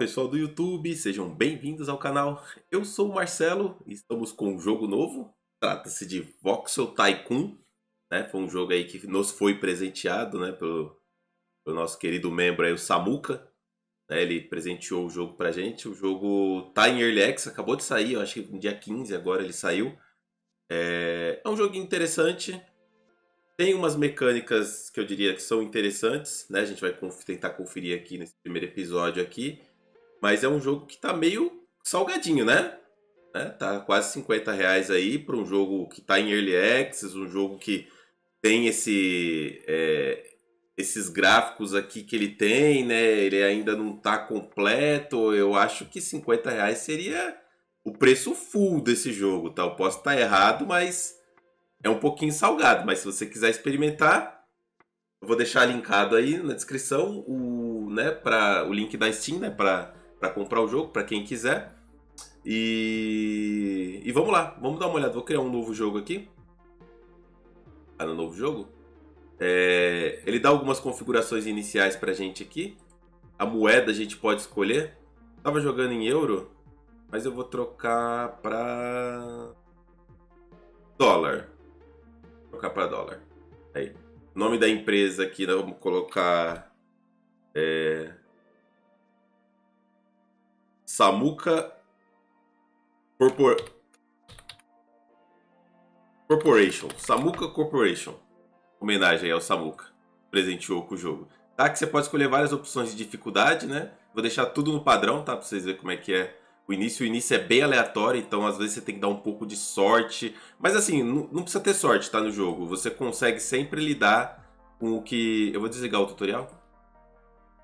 pessoal do YouTube, sejam bem-vindos ao canal. Eu sou o Marcelo e estamos com um jogo novo. Trata-se de Voxel Tycoon. Né? Foi um jogo aí que nos foi presenteado né, pelo, pelo nosso querido membro aí, o Samuka. Né? Ele presenteou o jogo pra gente. O jogo tá em Early Access, acabou de sair, eu acho que no dia 15 agora ele saiu. É, é um jogo interessante. Tem umas mecânicas que eu diria que são interessantes, né? A gente vai tentar conferir aqui nesse primeiro episódio aqui. Mas é um jogo que tá meio salgadinho, né? né? Tá quase 50 reais aí para um jogo que tá em Early Access, um jogo que tem esse, é, esses gráficos aqui que ele tem, né? Ele ainda não tá completo. Eu acho que 50 reais seria o preço full desse jogo, tá? Eu posso estar errado, mas é um pouquinho salgado, mas se você quiser experimentar, eu vou deixar linkado aí na descrição o, né, para o link da Steam, né, para comprar o jogo, para quem quiser. E, e vamos lá, vamos dar uma olhada. Vou criar um novo jogo aqui. Ah, no novo jogo. É, ele dá algumas configurações iniciais pra gente aqui. A moeda a gente pode escolher. Tava jogando em euro, mas eu vou trocar para dólar trocar para dólar. Aí. Nome da empresa aqui, nós vamos colocar. É... Samuka Corpor... Corporation. Samuka Corporation. Homenagem ao Samuka. Presenteou com o jogo. Tá? Que você pode escolher várias opções de dificuldade, né? Vou deixar tudo no padrão, tá? Pra vocês verem como é que é o início, o início é bem aleatório, então às vezes você tem que dar um pouco de sorte. Mas assim, não precisa ter sorte, tá? No jogo. Você consegue sempre lidar com o que. Eu vou desligar o tutorial.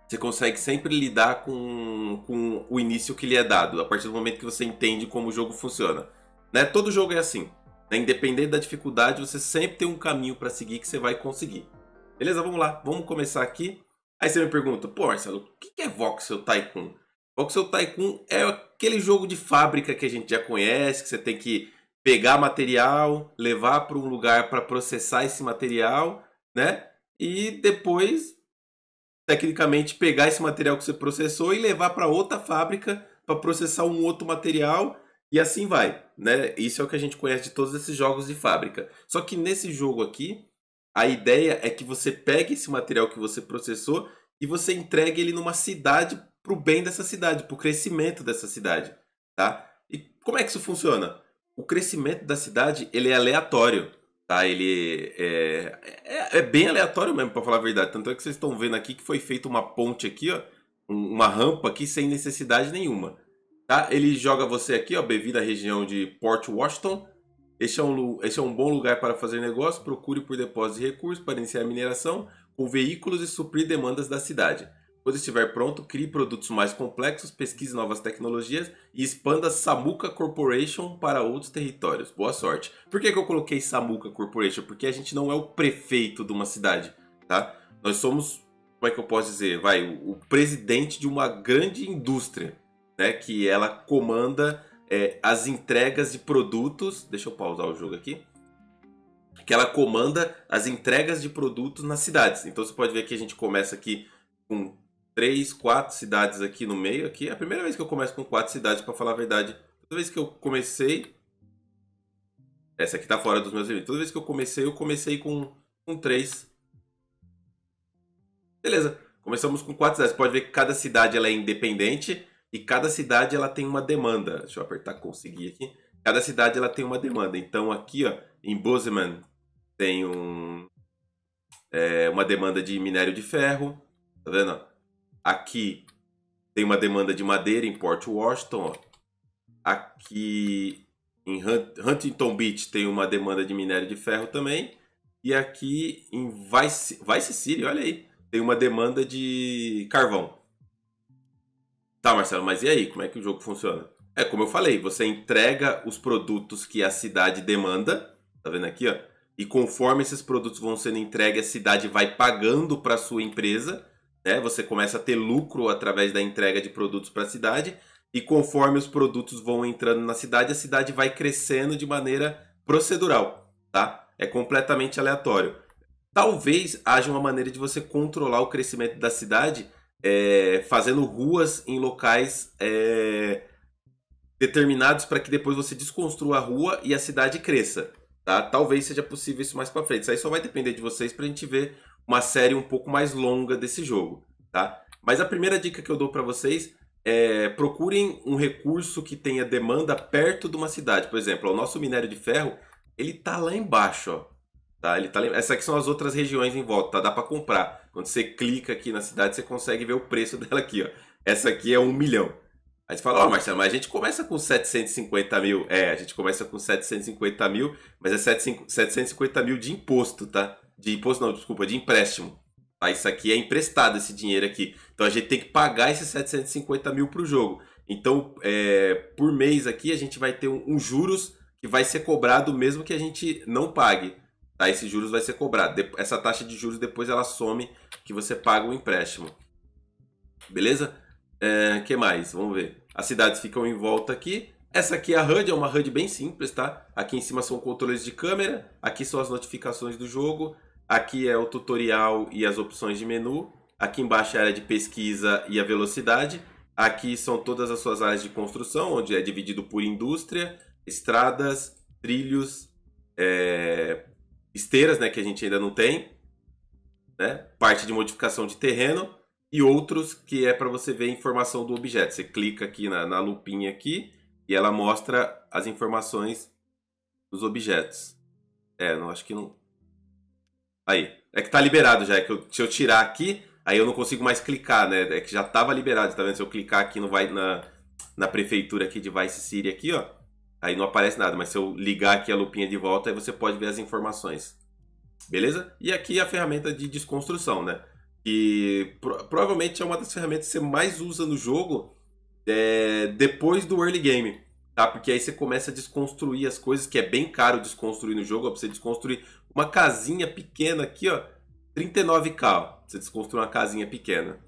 Você consegue sempre lidar com, com o início que lhe é dado, a partir do momento que você entende como o jogo funciona. Né? Todo jogo é assim. Né? Independente da dificuldade, você sempre tem um caminho para seguir que você vai conseguir. Beleza? Vamos lá, vamos começar aqui. Aí você me pergunta, pô, Marcelo, o que é Voxel Tycoon? Voxel Tycoon é aquele jogo de fábrica que a gente já conhece, que você tem que pegar material, levar para um lugar para processar esse material, né? E depois, tecnicamente, pegar esse material que você processou e levar para outra fábrica para processar um outro material e assim vai, né? Isso é o que a gente conhece de todos esses jogos de fábrica. Só que nesse jogo aqui, a ideia é que você pegue esse material que você processou e você entregue ele numa cidade para o bem dessa cidade, para o crescimento dessa cidade, tá? E como é que isso funciona? O crescimento da cidade ele é aleatório, tá? Ele é, é, é bem aleatório mesmo, para falar a verdade. Tanto é que vocês estão vendo aqui que foi feita uma ponte aqui, ó, uma rampa aqui sem necessidade nenhuma, tá? Ele joga você aqui, ó, bem-vindo à região de Port Washington. Este é, um, este é um bom lugar para fazer negócio. Procure por depósitos de recursos para iniciar a mineração com veículos e suprir demandas da cidade. Quando estiver pronto, crie produtos mais complexos, pesquise novas tecnologias e expanda Samuka Corporation para outros territórios. Boa sorte. Por que, que eu coloquei Samuka Corporation? Porque a gente não é o prefeito de uma cidade, tá? Nós somos, como é que eu posso dizer? Vai, o, o presidente de uma grande indústria, né? Que ela comanda é, as entregas de produtos. Deixa eu pausar o jogo aqui que ela comanda as entregas de produtos nas cidades. Então você pode ver que a gente começa aqui com três, quatro cidades aqui no meio. Aqui é a primeira vez que eu começo com quatro cidades, para falar a verdade. Toda vez que eu comecei. Essa aqui tá fora dos meus limites. Toda vez que eu comecei, eu comecei com, com três. Beleza. Começamos com quatro cidades. Pode ver que cada cidade ela é independente e cada cidade ela tem uma demanda. Deixa eu apertar conseguir aqui. Cada cidade ela tem uma demanda. Então aqui, ó, em Bozeman tem um, é, uma demanda de minério de ferro. Tá vendo? Aqui tem uma demanda de madeira em Port Washington. Ó. Aqui em Huntington Beach tem uma demanda de minério de ferro também. E aqui em Vice, Vice City, olha aí, tem uma demanda de carvão. Tá, Marcelo, mas e aí? Como é que o jogo funciona? É como eu falei, você entrega os produtos que a cidade demanda, tá vendo aqui, ó? E conforme esses produtos vão sendo entregues, a cidade vai pagando para sua empresa né? Você começa a ter lucro através da entrega de produtos para a cidade e conforme os produtos vão entrando na cidade, a cidade vai crescendo de maneira procedural, tá? É completamente aleatório. Talvez haja uma maneira de você controlar o crescimento da cidade é, fazendo ruas em locais é, determinados para que depois você desconstrua a rua e a cidade cresça. Tá? Talvez seja possível isso mais para frente. Isso aí só vai depender de vocês para a gente ver uma série um pouco mais longa desse jogo. Tá? Mas a primeira dica que eu dou para vocês é procurem um recurso que tenha demanda perto de uma cidade. Por exemplo, o nosso minério de ferro ele tá lá embaixo, ó. Tá? Ele tá Essas aqui são as outras regiões em volta, tá? Dá para comprar. Quando você clica aqui na cidade, você consegue ver o preço dela aqui, ó. Essa aqui é um milhão. Aí você fala, ó, oh, Marcelo, mas a gente começa com 750 mil. É, a gente começa com 750 mil, mas é 750 mil de imposto, tá? De imposto não, desculpa, de empréstimo. Tá? Isso aqui é emprestado, esse dinheiro aqui. Então a gente tem que pagar esses 750 mil pro jogo. Então, é, por mês aqui, a gente vai ter um, um juros que vai ser cobrado mesmo que a gente não pague. Tá? Esse juros vai ser cobrado. Essa taxa de juros depois ela some que você paga o empréstimo. Beleza? É, que mais? Vamos ver. As cidades ficam em volta aqui. Essa aqui é a HUD, é uma HUD bem simples, tá? Aqui em cima são controles de câmera, aqui são as notificações do jogo, aqui é o tutorial e as opções de menu, aqui embaixo é a área de pesquisa e a velocidade, aqui são todas as suas áreas de construção, onde é dividido por indústria, estradas, trilhos, é, esteiras, né, que a gente ainda não tem, né, parte de modificação de terreno e outros que é para você ver a informação do objeto. Você clica aqui na, na lupinha aqui e ela mostra as informações dos objetos. É, não acho que não. Aí, é que tá liberado já. É que eu, se eu tirar aqui, aí eu não consigo mais clicar, né? É que já tava liberado, tá vendo? Se eu clicar aqui no vai na, na prefeitura aqui de Vice City aqui, ó, Aí não aparece nada, mas se eu ligar aqui a lupinha de volta, aí você pode ver as informações. Beleza? E aqui a ferramenta de desconstrução, né? Que pro provavelmente é uma das ferramentas que você mais usa no jogo é, depois do early game, tá? Porque aí você começa a desconstruir as coisas, que é bem caro desconstruir no jogo, ó, pra você desconstruir uma casinha pequena aqui, ó, 39k, ó, você desconstruir uma casinha pequena.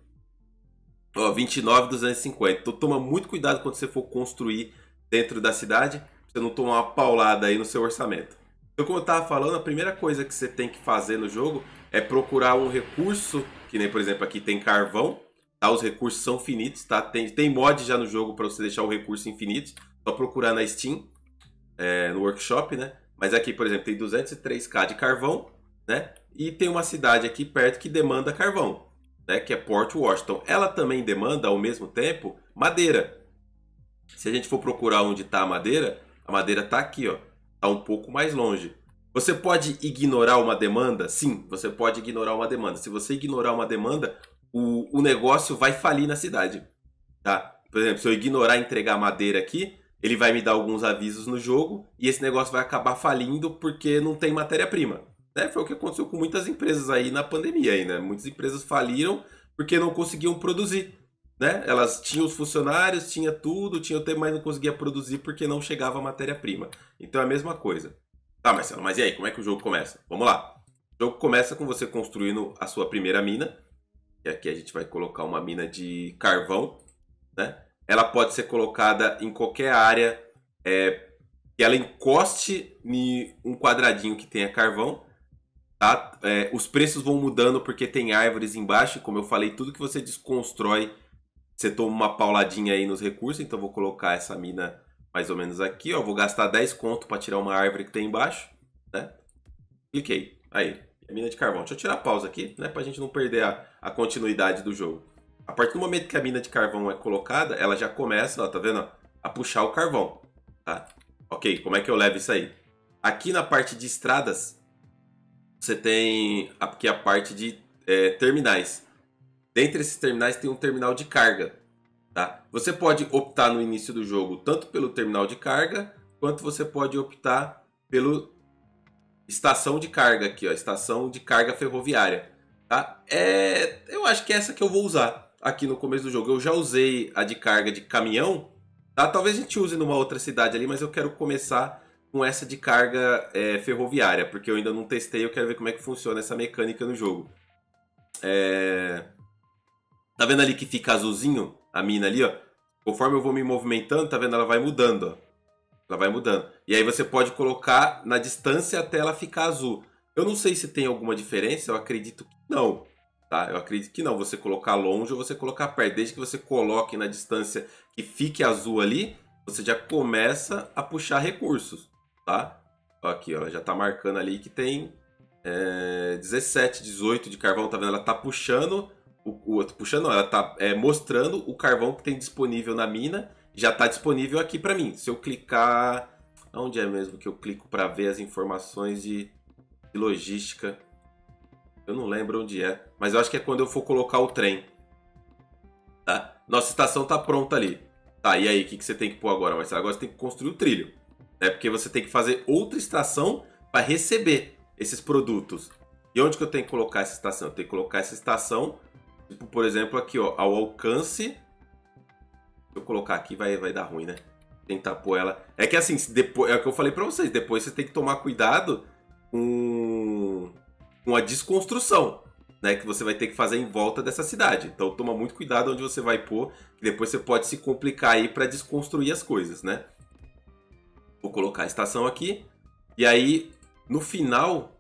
Ó, 29,250. Então toma muito cuidado quando você for construir dentro da cidade, pra você não tomar uma paulada aí no seu orçamento. Então, como eu estava falando, a primeira coisa que você tem que fazer no jogo é procurar um recurso, que nem, por exemplo, aqui tem carvão, tá? Os recursos são finitos, tá? Tem, tem mod já no jogo para você deixar o recurso infinito, só procurar na Steam, é, no workshop, né? Mas aqui, por exemplo, tem 203k de carvão, né? E tem uma cidade aqui perto que demanda carvão, né? Que é Port Washington. Ela também demanda, ao mesmo tempo, madeira. Se a gente for procurar onde está a madeira, a madeira está aqui, ó. Está um pouco mais longe. Você pode ignorar uma demanda? Sim, você pode ignorar uma demanda. Se você ignorar uma demanda, o, o negócio vai falir na cidade. Tá? Por exemplo, se eu ignorar entregar madeira aqui, ele vai me dar alguns avisos no jogo e esse negócio vai acabar falindo porque não tem matéria-prima. Né? Foi o que aconteceu com muitas empresas aí na pandemia. Aí, né? Muitas empresas faliram porque não conseguiam produzir né? Elas tinham os funcionários, tinha tudo, tinha o tempo, mas não conseguia produzir porque não chegava matéria-prima. Então é a mesma coisa. Tá, Marcelo, mas e aí, como é que o jogo começa? Vamos lá. O jogo começa com você construindo a sua primeira mina. E aqui a gente vai colocar uma mina de carvão, né? Ela pode ser colocada em qualquer área é, que ela encoste em um quadradinho que tenha carvão. Tá? É, os preços vão mudando porque tem árvores embaixo. Como eu falei, tudo que você desconstrói você toma uma pauladinha aí nos recursos, então vou colocar essa mina mais ou menos aqui, ó. Vou gastar 10 conto para tirar uma árvore que tem embaixo, né? Cliquei. Aí, a mina de carvão. Deixa eu tirar a pausa aqui, né? Pra gente não perder a, a continuidade do jogo. A partir do momento que a mina de carvão é colocada, ela já começa, ó, tá vendo? A puxar o carvão, tá? Ok, como é que eu levo isso aí? Aqui na parte de estradas, você tem aqui a parte de é, terminais. Dentre esses terminais tem um terminal de carga. Tá? Você pode optar no início do jogo tanto pelo terminal de carga, quanto você pode optar pelo estação de carga aqui, ó, estação de carga ferroviária. Tá? É, eu acho que é essa que eu vou usar aqui no começo do jogo. Eu já usei a de carga de caminhão, tá? Talvez a gente use numa outra cidade ali, mas eu quero começar com essa de carga é, ferroviária, porque eu ainda não testei, eu quero ver como é que funciona essa mecânica no jogo. É... Tá vendo ali que fica azulzinho a mina ali, ó? Conforme eu vou me movimentando, tá vendo? Ela vai mudando, ó. Ela vai mudando. E aí você pode colocar na distância até ela ficar azul. Eu não sei se tem alguma diferença, eu acredito que não. Tá? Eu acredito que não, você colocar longe ou você colocar perto. Desde que você coloque na distância que fique azul ali, você já começa a puxar recursos, tá? Aqui, ó, já tá marcando ali que tem é, 17, 18 de carvão, tá vendo? Ela tá puxando, o, o puxando não, ela tá é, mostrando o carvão que tem disponível na mina, já tá disponível aqui para mim. Se eu clicar, onde é mesmo que eu clico para ver as informações de, de logística? Eu não lembro onde é, mas eu acho que é quando eu for colocar o trem. Tá? Nossa estação tá pronta ali. Tá, e aí, o que, que você tem que pôr agora, Marcelo? Agora você tem que construir o trilho. Né? Porque você tem que fazer outra estação para receber esses produtos. E onde que eu tenho que colocar essa estação? Eu tenho que colocar essa estação, tipo, por exemplo, aqui, ó, ao alcance. Se eu colocar aqui, vai, vai dar ruim, né? Tentar pôr ela. É que assim, depois, é o que eu falei para vocês, depois você tem que tomar cuidado com com a desconstrução, né, que você vai ter que fazer em volta dessa cidade. Então toma muito cuidado onde você vai pôr, que depois você pode se complicar aí para desconstruir as coisas, né? Vou colocar a estação aqui. E aí, no final,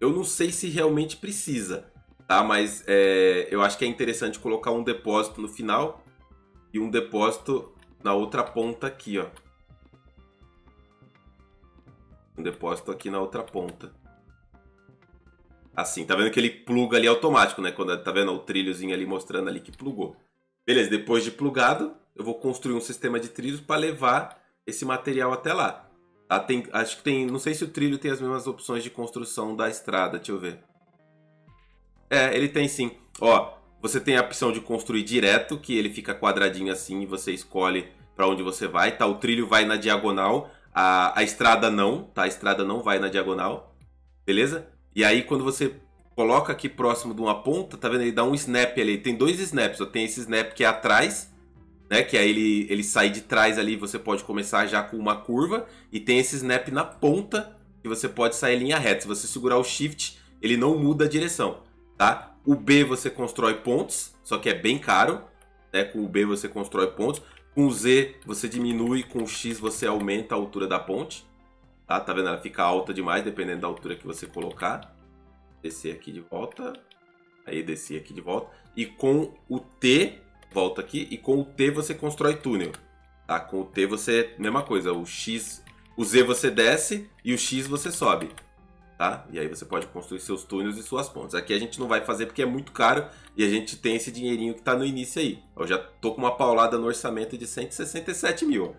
eu não sei se realmente precisa, tá? Mas é, eu acho que é interessante colocar um depósito no final e um depósito na outra ponta aqui, ó. Um depósito aqui na outra ponta. Assim, tá vendo que ele pluga ali automático, né? Quando tá vendo o trilhozinho ali mostrando ali que plugou. Beleza, depois de plugado, eu vou construir um sistema de trilhos para levar esse material até lá. Tá? Tem, acho que tem, não sei se o trilho tem as mesmas opções de construção da estrada, deixa eu ver. É, ele tem sim. Ó, você tem a opção de construir direto, que ele fica quadradinho assim e você escolhe para onde você vai, tá? O trilho vai na diagonal, a, a estrada não, tá? A estrada não vai na diagonal, beleza? E aí, quando você coloca aqui próximo de uma ponta, tá vendo? Ele dá um snap ali. Tem dois snaps. Ó. Tem esse snap que é atrás, né? Que aí ele, ele sai de trás ali. Você pode começar já com uma curva. E tem esse snap na ponta, que você pode sair linha reta. Se você segurar o shift, ele não muda a direção, tá? O B você constrói pontos, só que é bem caro. Né? Com o B você constrói pontos. Com o Z você diminui, com o X você aumenta a altura da ponte. Tá? Tá vendo? Ela fica alta demais, dependendo da altura que você colocar. Descer aqui de volta. Aí descer aqui de volta. E com o T, volta aqui. E com o T você constrói túnel. Tá? Com o T você, mesma coisa. O X, o Z você desce e o X você sobe. Tá? E aí você pode construir seus túneis e suas pontes. Aqui a gente não vai fazer porque é muito caro e a gente tem esse dinheirinho que está no início aí. Eu já tô com uma paulada no orçamento de 167 mil.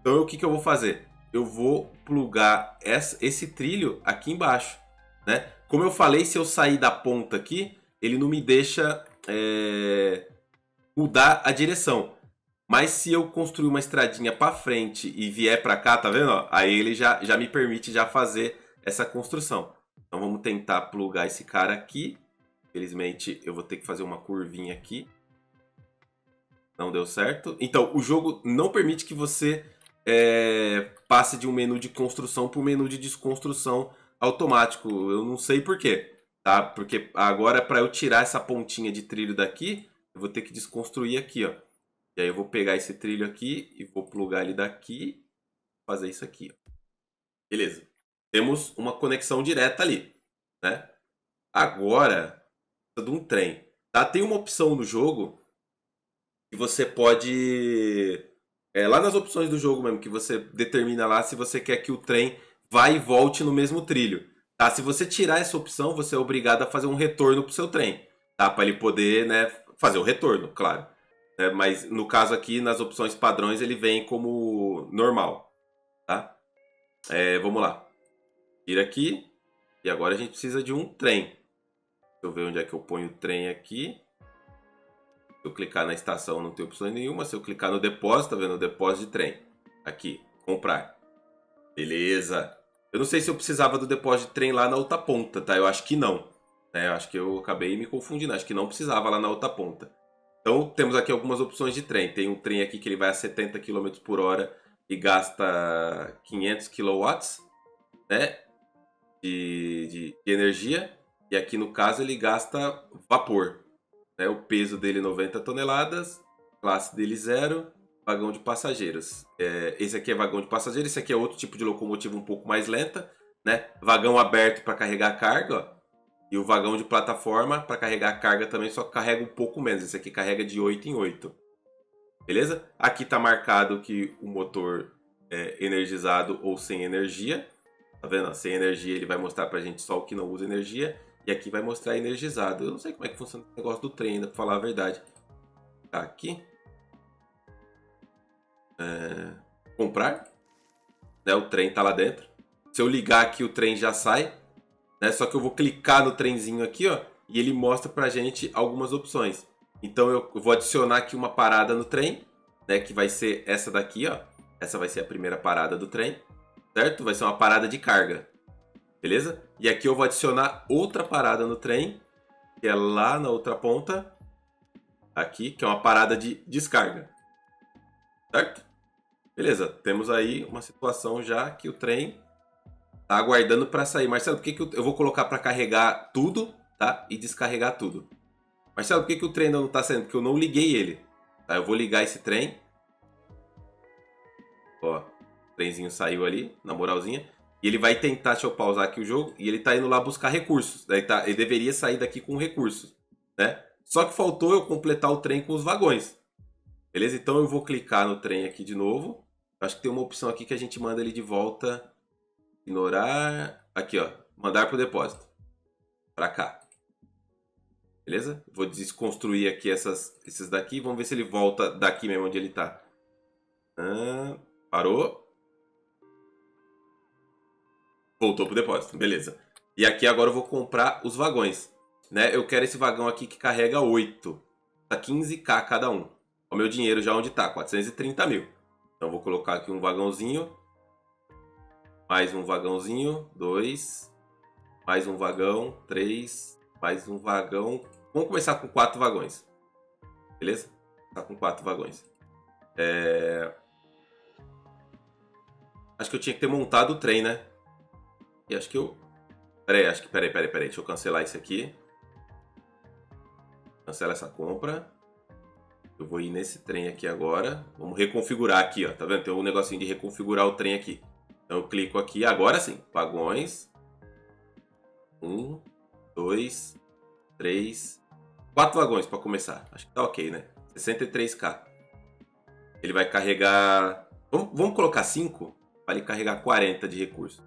Então o que, que eu vou fazer? Eu vou plugar esse trilho aqui embaixo, né? Como eu falei, se eu sair da ponta aqui, ele não me deixa é, mudar a direção. Mas se eu construir uma estradinha para frente e vier para cá, tá vendo? Aí ele já, já me permite já fazer essa construção. Então vamos tentar plugar esse cara aqui. Infelizmente eu vou ter que fazer uma curvinha aqui. Não deu certo. Então o jogo não permite que você é, passe de um menu de construção para um menu de desconstrução automático. Eu não sei porquê, tá? Porque agora para eu tirar essa pontinha de trilho daqui, eu vou ter que desconstruir aqui, ó. E aí eu vou pegar esse trilho aqui e vou plugar ele daqui, fazer isso aqui, ó. Beleza. Temos uma conexão direta ali, né? Agora, de um trem. Tá? Tem uma opção no jogo que você pode é, lá nas opções do jogo mesmo, que você determina lá se você quer que o trem vá e volte no mesmo trilho. Tá? Se você tirar essa opção, você é obrigado a fazer um retorno para o seu trem. Tá? Para ele poder né, fazer o retorno, claro. É, mas no caso aqui, nas opções padrões, ele vem como normal. Tá? É, vamos lá. Tira aqui. E agora a gente precisa de um trem. Deixa eu ver onde é que eu ponho o trem aqui eu clicar na estação não tem opção nenhuma. Se eu clicar no depósito, tá vendo? O depósito de trem. Aqui, comprar. Beleza. Eu não sei se eu precisava do depósito de trem lá na outra ponta, tá? Eu acho que não. É, eu acho que eu acabei me confundindo. Acho que não precisava lá na outra ponta. Então, temos aqui algumas opções de trem. Tem um trem aqui que ele vai a 70 km por hora e gasta 500 kW né? de, de, de energia. E aqui, no caso, ele gasta vapor. Né? O peso dele 90 toneladas, classe dele zero, vagão de passageiros. É, esse aqui é vagão de passageiros, esse aqui é outro tipo de locomotiva um pouco mais lenta, né? Vagão aberto para carregar carga, ó. E o vagão de plataforma, para carregar carga também, só carrega um pouco menos. Esse aqui carrega de 8 em 8. Beleza? Aqui está marcado que o motor é energizado ou sem energia. Tá vendo? Sem energia ele vai mostrar pra gente só o que não usa energia. E aqui vai mostrar energizado. Eu não sei como é que funciona o negócio do trem ainda, pra falar a verdade. Tá aqui. É... Comprar. Né? O trem tá lá dentro. Se eu ligar aqui, o trem já sai. Né? Só que eu vou clicar no trenzinho aqui, ó. E ele mostra pra gente algumas opções. Então eu vou adicionar aqui uma parada no trem, né? Que vai ser essa daqui, ó. Essa vai ser a primeira parada do trem, certo? Vai ser uma parada de carga, beleza? E aqui eu vou adicionar outra parada no trem, que é lá na outra ponta, aqui, que é uma parada de descarga, certo? Beleza, temos aí uma situação já que o trem tá aguardando para sair. Marcelo, por que, que eu, eu vou colocar para carregar tudo, tá? E descarregar tudo. Marcelo, por que, que o trem não está saindo? Porque eu não liguei ele. Tá? Eu vou ligar esse trem. Ó, o trenzinho saiu ali, na moralzinha. E ele vai tentar, deixa eu pausar aqui o jogo, e ele tá indo lá buscar recursos. Ele, tá, ele deveria sair daqui com recursos, né? Só que faltou eu completar o trem com os vagões. Beleza? Então eu vou clicar no trem aqui de novo. Acho que tem uma opção aqui que a gente manda ele de volta. Ignorar. Aqui, ó. Mandar pro depósito. Pra cá. Beleza? Vou desconstruir aqui essas, esses daqui. Vamos ver se ele volta daqui mesmo onde ele está. Ah, parou. Voltou pro depósito. Beleza. E aqui agora eu vou comprar os vagões. Né? Eu quero esse vagão aqui que carrega 8. Tá 15k cada um. O meu dinheiro já onde tá? 430 mil. Então vou colocar aqui um vagãozinho. Mais um vagãozinho. Dois. Mais um vagão. Três. Mais um vagão. Vamos começar com quatro vagões. Beleza? Tá com quatro vagões. É... Acho que eu tinha que ter montado o trem, né? E acho que eu. Peraí, acho que. Peraí, peraí, peraí. Deixa eu cancelar isso aqui. Cancela essa compra. Eu vou ir nesse trem aqui agora. Vamos reconfigurar aqui, ó. Tá vendo? Tem um negocinho de reconfigurar o trem aqui. Então eu clico aqui. Agora sim. Vagões. Um, dois, três, quatro vagões para começar. Acho que tá ok, né? 63k. Ele vai carregar. Vamos, vamos colocar 5 para ele carregar 40 de recurso.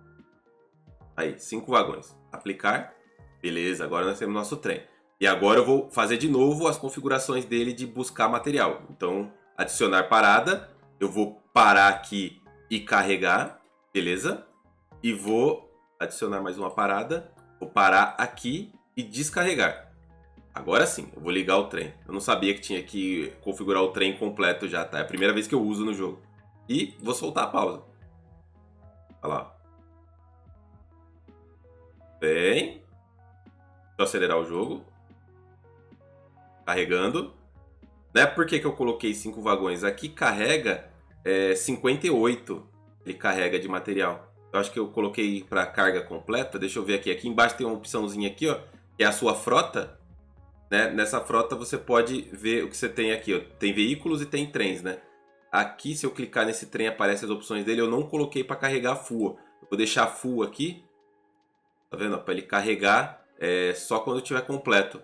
Aí, 5 vagões. Aplicar. Beleza, agora nós temos nosso trem. E agora eu vou fazer de novo as configurações dele de buscar material. Então, adicionar parada. Eu vou parar aqui e carregar. Beleza? E vou adicionar mais uma parada. Vou parar aqui e descarregar. Agora sim, eu vou ligar o trem. Eu não sabia que tinha que configurar o trem completo já, tá? É a primeira vez que eu uso no jogo. E vou soltar a pausa. Olha lá. Bem. Deixa eu acelerar o jogo. Carregando. Né? Por que, que eu coloquei cinco vagões? Aqui carrega é, 58. Ele carrega de material. Eu acho que eu coloquei para carga completa. Deixa eu ver aqui. Aqui embaixo tem uma opçãozinha aqui, ó. Que é a sua frota. Né? Nessa frota você pode ver o que você tem aqui. Ó. Tem veículos e tem trens, né? Aqui, se eu clicar nesse trem, aparecem as opções dele. Eu não coloquei para carregar full. Vou deixar full aqui. Tá vendo? Para ele carregar é, só quando estiver completo.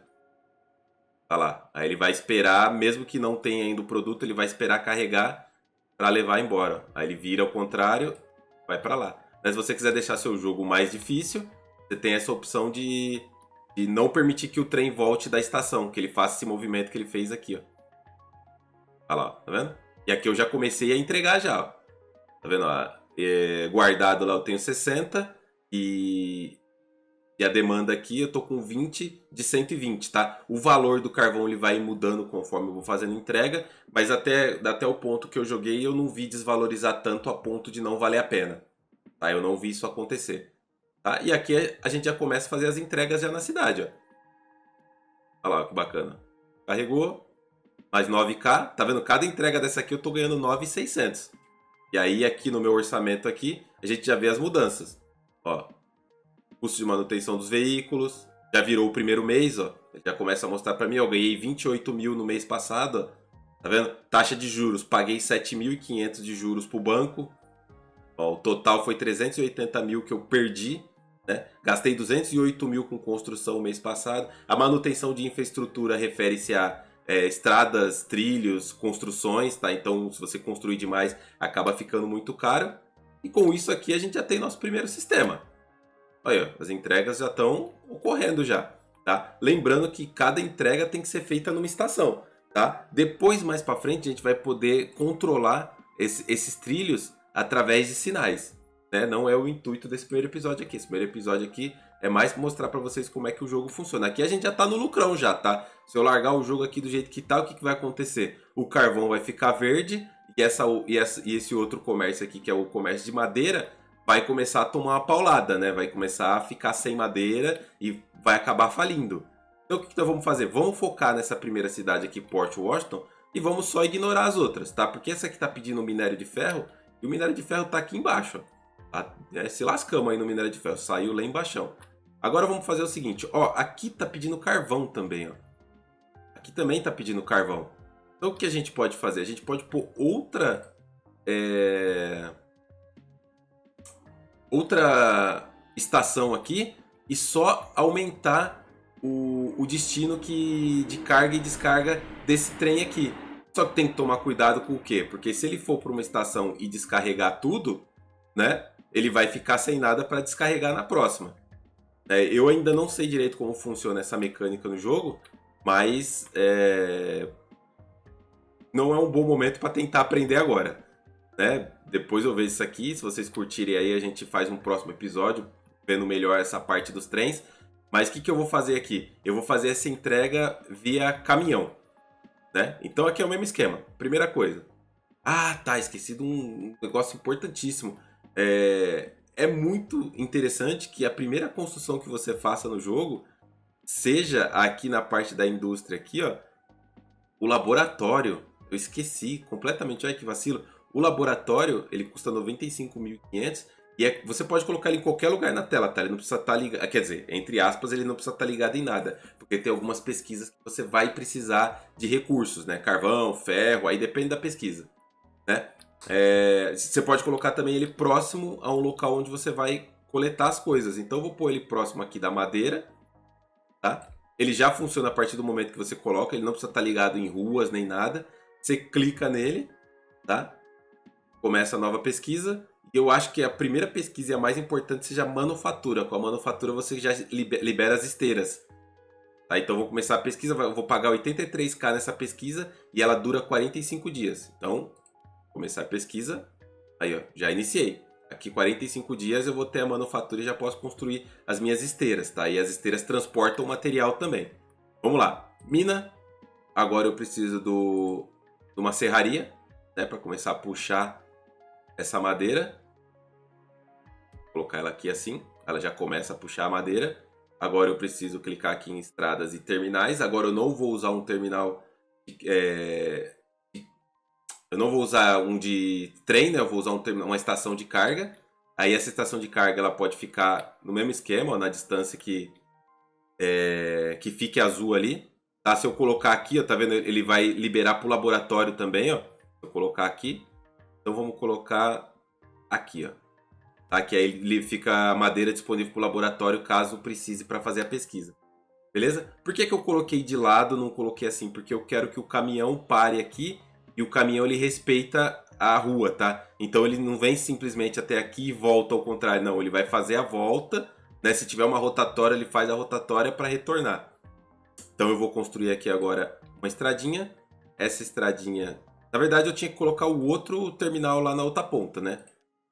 Tá lá. Aí ele vai esperar, mesmo que não tenha ainda o produto, ele vai esperar carregar para levar embora. Aí ele vira ao contrário, vai para lá. Mas se você quiser deixar seu jogo mais difícil, você tem essa opção de e não permitir que o trem volte da estação, que ele faça esse movimento que ele fez aqui, ó. Olha lá, tá vendo? E aqui eu já comecei a entregar já, ó. Tá vendo? Ó, é, guardado lá eu tenho 60 e, e a demanda aqui eu tô com 20 de 120, tá? O valor do carvão ele vai mudando conforme eu vou fazendo entrega, mas até, até o ponto que eu joguei eu não vi desvalorizar tanto a ponto de não valer a pena. Tá? Eu não vi isso acontecer. Tá? E aqui a gente já começa a fazer as entregas já na cidade. Ó. Olha lá que bacana. Carregou. Mais 9k. Tá vendo? Cada entrega dessa aqui eu tô ganhando 9,600. E aí aqui no meu orçamento aqui, a gente já vê as mudanças. Ó. Custo de manutenção dos veículos. Já virou o primeiro mês, ó. Já começa a mostrar para mim, eu ganhei 28 mil no mês passado, ó. Tá vendo? Taxa de juros, paguei 7.500 de juros pro banco. Ó, o total foi 380 mil que eu perdi Né? Gastei 208 mil com construção mês passado. A manutenção de infraestrutura refere-se a é, estradas, trilhos, construções, tá? Então, se você construir demais, acaba ficando muito caro. E com isso aqui, a gente já tem nosso primeiro sistema. Olha, as entregas já estão ocorrendo já, tá? Lembrando que cada entrega tem que ser feita numa estação, tá? Depois, mais para frente, a gente vai poder controlar esse, esses trilhos através de sinais né? Não é o intuito desse primeiro episódio aqui. Esse primeiro episódio aqui é mais mostrar para vocês como é que o jogo funciona. Aqui a gente já tá no lucrão já, tá? Se eu largar o jogo aqui do jeito que tá, o que, que vai acontecer? O carvão vai ficar verde e, essa, e, essa, e esse outro comércio aqui, que é o comércio de madeira, vai começar a tomar uma paulada, né? Vai começar a ficar sem madeira e vai acabar falindo. Então o que, que nós vamos fazer? Vamos focar nessa primeira cidade aqui, Port Washington, e vamos só ignorar as outras, tá? Porque essa aqui tá pedindo minério de ferro, e o minério de ferro tá aqui embaixo, ó. É, se lascamos aí no minério de ferro, saiu lá embaixo. Agora vamos fazer o seguinte, ó, aqui tá pedindo carvão também, ó. Aqui também tá pedindo carvão. Então o que a gente pode fazer? A gente pode pôr outra... É... Outra estação aqui e só aumentar o, o destino que, de carga e descarga desse trem aqui. Só que tem que tomar cuidado com o quê? Porque se ele for para uma estação e descarregar tudo, né? ele vai ficar sem nada para descarregar na próxima. É, eu ainda não sei direito como funciona essa mecânica no jogo, mas é... não é um bom momento para tentar aprender agora. Né? Depois eu vejo isso aqui, se vocês curtirem aí a gente faz um próximo episódio vendo melhor essa parte dos trens. Mas o que, que eu vou fazer aqui? Eu vou fazer essa entrega via caminhão. Né? Então aqui é o mesmo esquema. Primeira coisa. Ah, tá, esqueci de um negócio importantíssimo é, é muito interessante que a primeira construção que você faça no jogo seja aqui na parte da indústria aqui, ó, o laboratório. Eu esqueci completamente, olha que vacilo. O laboratório, ele custa 95.500 e é, você pode colocar ele em qualquer lugar na tela, tá? Ele não precisa estar tá ligado, quer dizer, entre aspas, ele não precisa estar tá ligado em nada, porque tem algumas pesquisas que você vai precisar de recursos, né? Carvão, ferro, aí depende da pesquisa, né? É, você pode colocar também ele próximo a um local onde você vai coletar as coisas. Então eu vou pôr ele próximo aqui da madeira, tá? Ele já funciona a partir do momento que você coloca, ele não precisa estar ligado em ruas nem nada. Você clica nele, tá? Começa a nova pesquisa. Eu acho que a primeira pesquisa e a mais importante seja a manufatura. Com a manufatura você já libera as esteiras. Tá? Então vou começar a pesquisa, vou pagar 83k nessa pesquisa e ela dura 45 dias. Então começar a pesquisa. Aí, ó, já iniciei. Aqui 45 dias eu vou ter a manufatura e já posso construir as minhas esteiras, tá? E as esteiras transportam material também. Vamos lá. Mina. Agora eu preciso do, de uma serraria, né? Para começar a puxar essa madeira. Colocar ela aqui assim. Ela já começa a puxar a madeira. Agora eu preciso clicar aqui em estradas e terminais. Agora eu não vou usar um terminal é, eu não vou usar um de trem, né? Eu vou usar um, uma estação de carga. Aí essa estação de carga ela pode ficar no mesmo esquema, ó, na distância que, é, que fique azul ali. Tá? Se eu colocar aqui, ó, tá vendo? Ele vai liberar para o laboratório também, ó. Se eu colocar aqui. Então vamos colocar aqui, ó. Tá? Que aí ele fica a madeira disponível para o laboratório caso precise para fazer a pesquisa. Beleza? Por que, que eu coloquei de lado, não coloquei assim? Porque eu quero que o caminhão pare aqui e o caminhão ele respeita a rua, tá? Então ele não vem simplesmente até aqui e volta ao contrário, não, ele vai fazer a volta, né? Se tiver uma rotatória, ele faz a rotatória para retornar. Então eu vou construir aqui agora uma estradinha. Essa estradinha, na verdade eu tinha que colocar o outro terminal lá na outra ponta, né?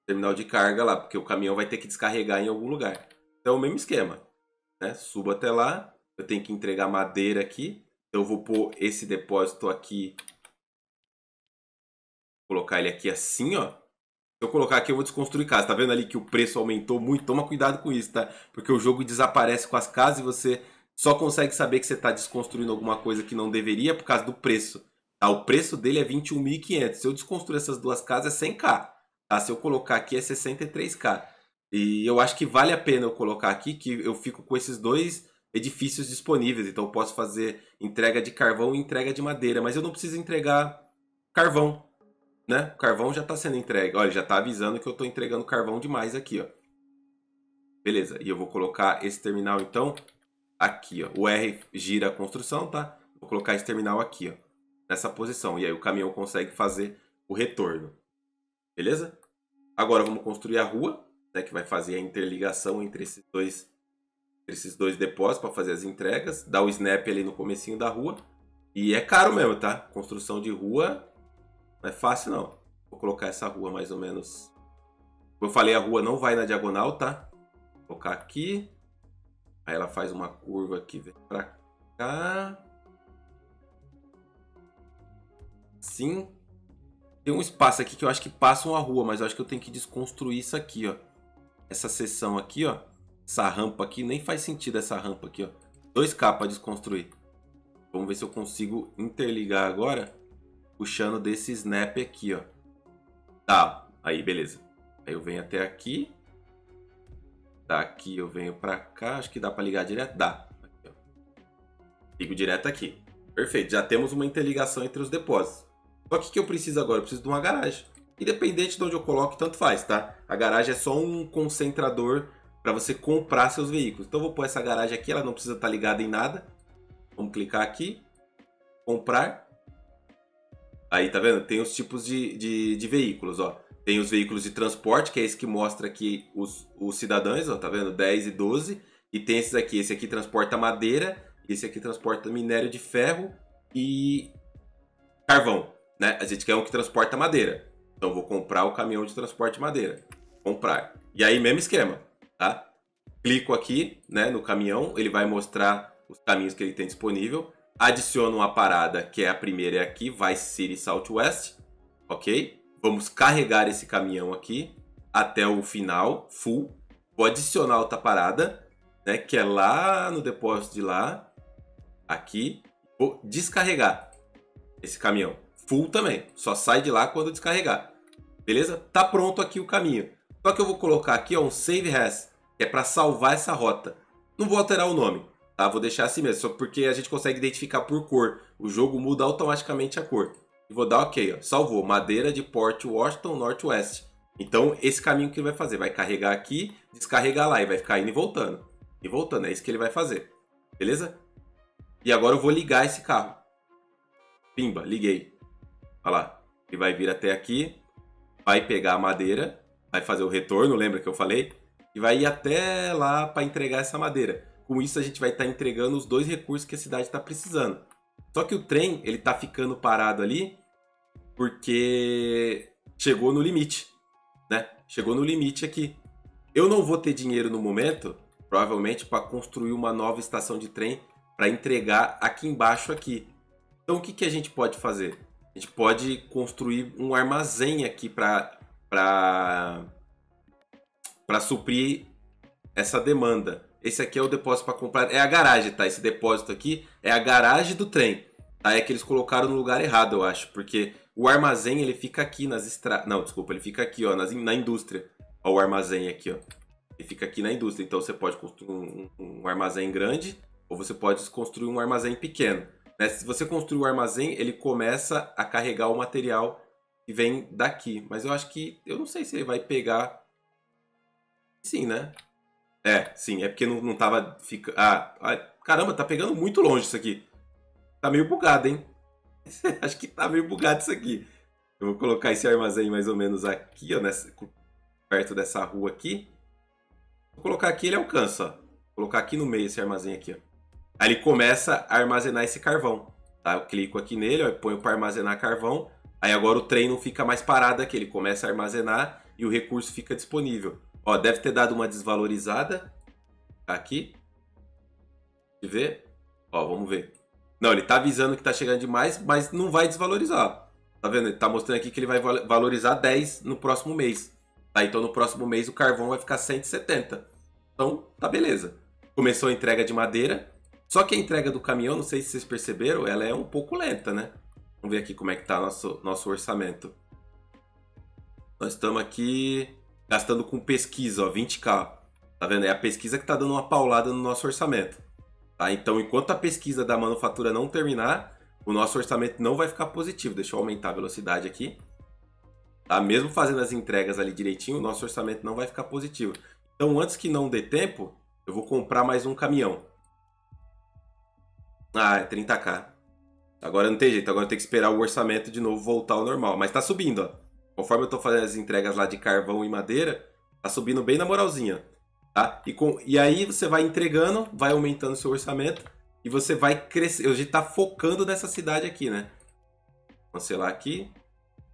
Terminal de carga lá, porque o caminhão vai ter que descarregar em algum lugar. Então é o mesmo esquema, né? Subo até lá, eu tenho que entregar madeira aqui. Então eu vou pôr esse depósito aqui colocar ele aqui assim, ó. Se eu colocar aqui, eu vou desconstruir casa. Tá vendo ali que o preço aumentou muito? Toma cuidado com isso, tá? Porque o jogo desaparece com as casas e você só consegue saber que você está desconstruindo alguma coisa que não deveria por causa do preço. Tá? O preço dele é 21.500. Se eu desconstruir essas duas casas, é 100k. Tá? Se eu colocar aqui, é 63k. E eu acho que vale a pena eu colocar aqui que eu fico com esses dois edifícios disponíveis. Então eu posso fazer entrega de carvão e entrega de madeira. Mas eu não preciso entregar carvão né? O carvão já está sendo entregue. Olha, já está avisando que eu estou entregando carvão demais aqui, ó. Beleza, e eu vou colocar esse terminal, então, aqui, ó. O R gira a construção, tá? Vou colocar esse terminal aqui, ó. Nessa posição. E aí o caminhão consegue fazer o retorno. Beleza? Agora vamos construir a rua, né? Que vai fazer a interligação entre esses dois, entre esses dois depósitos para fazer as entregas. Dá o snap ali no comecinho da rua. E é caro mesmo, tá? Construção de rua não é fácil, não. Vou colocar essa rua mais ou menos... Como eu falei, a rua não vai na diagonal, tá? Vou colocar aqui. Aí ela faz uma curva aqui, vem pra cá. Sim. Tem um espaço aqui que eu acho que passa uma rua, mas eu acho que eu tenho que desconstruir isso aqui, ó. Essa seção aqui, ó. Essa rampa aqui, nem faz sentido essa rampa aqui, ó. 2K para desconstruir. Vamos ver se eu consigo interligar agora, puxando desse snap aqui, ó. Tá, aí, beleza. Aí eu venho até aqui. Daqui eu venho para cá, acho que dá para ligar direto. Dá. Aqui, Ligo direto aqui. Perfeito, já temos uma interligação entre os depósitos. Só que o que eu preciso agora? Eu preciso de uma garagem. Independente de onde eu coloque, tanto faz, tá? A garagem é só um concentrador para você comprar seus veículos. Então eu vou pôr essa garagem aqui, ela não precisa estar tá ligada em nada. Vamos clicar aqui, comprar. Aí, tá vendo? Tem os tipos de, de, de veículos, ó. Tem os veículos de transporte, que é esse que mostra aqui os, os cidadãos, ó, tá vendo? 10 e 12. E tem esses aqui, esse aqui transporta madeira, esse aqui transporta minério de ferro e carvão, né? A gente quer um que transporta madeira. Então vou comprar o caminhão de transporte de madeira. Comprar. E aí mesmo esquema, tá? Clico aqui, né, no caminhão, ele vai mostrar os caminhos que ele tem disponível. Adiciono uma parada, que é a primeira é aqui, Vice City Southwest, ok? Vamos carregar esse caminhão aqui até o final, full. Vou adicionar outra parada, né? Que é lá no depósito de lá. Aqui. Vou descarregar esse caminhão. Full também. Só sai de lá quando descarregar. Beleza? Tá pronto aqui o caminho. Só que eu vou colocar aqui ó, um Save As, que é para salvar essa rota. Não vou alterar o nome, tá? Vou deixar assim mesmo, só porque a gente consegue identificar por cor. O jogo muda automaticamente a cor e vou dar OK, ó. Salvou. Madeira de Port Washington Northwest. Então, esse caminho que ele vai fazer. Vai carregar aqui, descarregar lá e vai ficar indo e voltando. E voltando, é isso que ele vai fazer. Beleza? E agora eu vou ligar esse carro. Pimba, liguei. Olha lá. Ele vai vir até aqui, vai pegar a madeira, vai fazer o retorno, lembra que eu falei? E vai ir até lá para entregar essa madeira. Com isso a gente vai estar tá entregando os dois recursos que a cidade está precisando. Só que o trem, ele tá ficando parado ali porque chegou no limite, né? Chegou no limite aqui. Eu não vou ter dinheiro no momento, provavelmente para construir uma nova estação de trem para entregar aqui embaixo aqui. Então o que, que a gente pode fazer? A gente pode construir um armazém aqui para para suprir essa demanda. Esse aqui é o depósito para comprar. É a garagem, tá? Esse depósito aqui é a garagem do trem. Tá? É que eles colocaram no lugar errado, eu acho. Porque o armazém, ele fica aqui nas estradas. Não, desculpa, ele fica aqui, ó, nas... na indústria. Ó, o armazém aqui, ó. Ele fica aqui na indústria. Então você pode construir um, um armazém grande ou você pode construir um armazém pequeno. Né? Se você construir o armazém, ele começa a carregar o material que vem daqui. Mas eu acho que. Eu não sei se ele vai pegar. Sim, né? É, sim, é porque não, não tava. Fica... Ah, caramba, tá pegando muito longe isso aqui. Tá meio bugado, hein? Acho que tá meio bugado isso aqui. Eu vou colocar esse armazém mais ou menos aqui, ó, nessa, perto dessa rua aqui. Vou colocar aqui, ele alcança. Vou colocar aqui no meio esse armazém aqui, ó. Aí ele começa a armazenar esse carvão. Tá? Eu clico aqui nele, ó, ponho para armazenar carvão. Aí agora o trem não fica mais parado aqui, ele começa a armazenar e o recurso fica disponível. Ó, deve ter dado uma desvalorizada aqui. De ver? Ó, vamos ver. Não, ele tá avisando que tá chegando demais, mas não vai desvalorizar. Tá vendo? Ele tá mostrando aqui que ele vai valorizar 10 no próximo mês. Tá? Então no próximo mês o carvão vai ficar 170. Então, tá beleza. Começou a entrega de madeira. Só que a entrega do caminhão, não sei se vocês perceberam, ela é um pouco lenta, né? Vamos ver aqui como é que tá nosso, nosso orçamento. Nós estamos aqui gastando com pesquisa, ó, 20k. Tá vendo? É a pesquisa que tá dando uma paulada no nosso orçamento. Tá? Então, enquanto a pesquisa da manufatura não terminar, o nosso orçamento não vai ficar positivo. Deixa eu aumentar a velocidade aqui. Tá? Mesmo fazendo as entregas ali direitinho, o nosso orçamento não vai ficar positivo. Então, antes que não dê tempo, eu vou comprar mais um caminhão. Ah, é 30k. Agora não tem jeito, agora tem que esperar o orçamento de novo voltar ao normal. Mas tá subindo, ó. Conforme eu tô fazendo as entregas lá de carvão e madeira, tá subindo bem na moralzinha. Tá? E, com, e aí você vai entregando, vai aumentando seu orçamento e você vai crescer. A gente tá focando nessa cidade aqui, né? Cancelar aqui.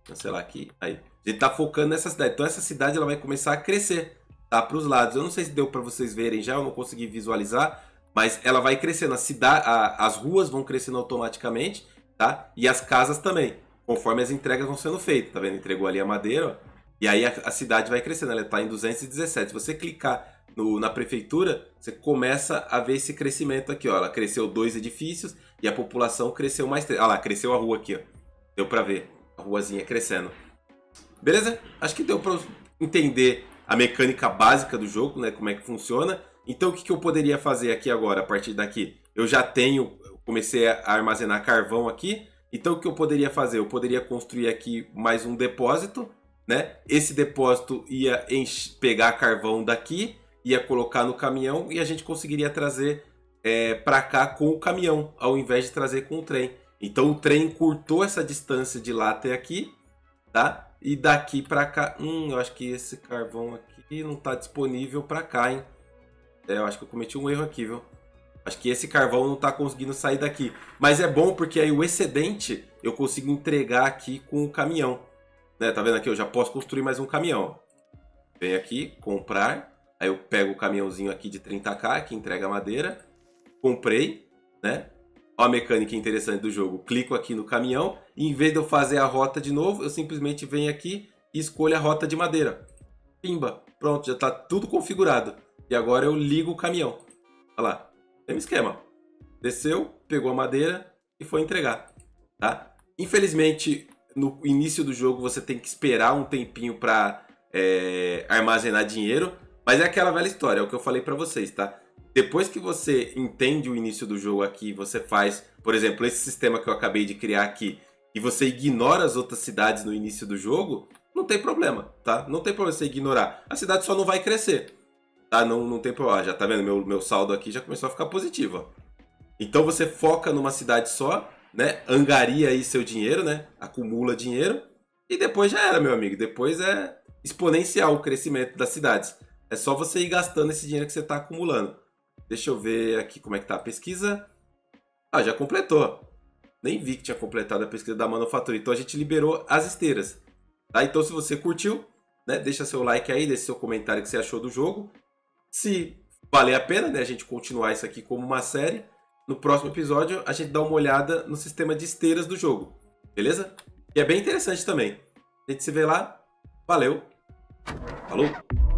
Cancelar aqui. Aí. A gente tá focando nessa cidade. Então essa cidade ela vai começar a crescer, tá? Para os lados. Eu não sei se deu para vocês verem já, eu não consegui visualizar. Mas ela vai crescendo. A cidade, a, as ruas vão crescendo automaticamente, tá? E as casas também. Conforme as entregas vão sendo feitas. Tá vendo? Entregou ali a madeira, ó. E aí a, a cidade vai crescendo. Ela tá em 217. Se você clicar no, na prefeitura, você começa a ver esse crescimento aqui, ó. Ela cresceu dois edifícios e a população cresceu mais três. Ah lá, cresceu a rua aqui, ó. Deu pra ver a ruazinha crescendo. Beleza? Acho que deu pra entender a mecânica básica do jogo, né? Como é que funciona. Então o que, que eu poderia fazer aqui agora, a partir daqui? Eu já tenho, comecei a armazenar carvão aqui. Então o que eu poderia fazer? Eu poderia construir aqui mais um depósito, né? Esse depósito ia pegar carvão daqui ia colocar no caminhão e a gente conseguiria trazer é, para cá com o caminhão, ao invés de trazer com o trem. Então o trem encurtou essa distância de lá até aqui, tá? E daqui para cá, hum, eu acho que esse carvão aqui não está disponível para cá, hein? É, eu acho que eu cometi um erro aqui, viu? Acho que esse carvão não está conseguindo sair daqui. Mas é bom porque aí o excedente eu consigo entregar aqui com o caminhão. Né? Tá vendo aqui? Eu já posso construir mais um caminhão. Vem aqui, comprar. Aí eu pego o caminhãozinho aqui de 30k que entrega madeira. Comprei, né? Olha a mecânica interessante do jogo. Clico aqui no caminhão e em vez de eu fazer a rota de novo, eu simplesmente venho aqui e escolho a rota de madeira. Pimba, pronto, já está tudo configurado. E agora eu ligo o caminhão. Olha lá, mesmo esquema. Desceu, pegou a madeira e foi entregar, tá? Infelizmente, no início do jogo você tem que esperar um tempinho para é, armazenar dinheiro. Mas é aquela velha história, é o que eu falei para vocês, tá? Depois que você entende o início do jogo aqui, você faz, por exemplo, esse sistema que eu acabei de criar aqui, e você ignora as outras cidades no início do jogo, não tem problema, tá? Não tem problema você ignorar. A cidade só não vai crescer? Não, não tem problema. Já tá vendo? Meu, meu saldo aqui já começou a ficar positivo, ó. Então você foca numa cidade só, né? Angaria aí seu dinheiro, né? Acumula dinheiro. E depois já era, meu amigo. Depois é exponencial o crescimento das cidades. É só você ir gastando esse dinheiro que você está acumulando. Deixa eu ver aqui como é que tá a pesquisa. Ah, já completou. Nem vi que tinha completado a pesquisa da manufatura. Então a gente liberou as esteiras. Tá? Então se você curtiu, né, deixa seu like aí, deixa seu comentário que você achou do jogo. Se valer a pena, né, a gente continuar isso aqui como uma série, no próximo episódio a gente dá uma olhada no sistema de esteiras do jogo. Beleza? E é bem interessante também. A gente se vê lá. Valeu. Falou.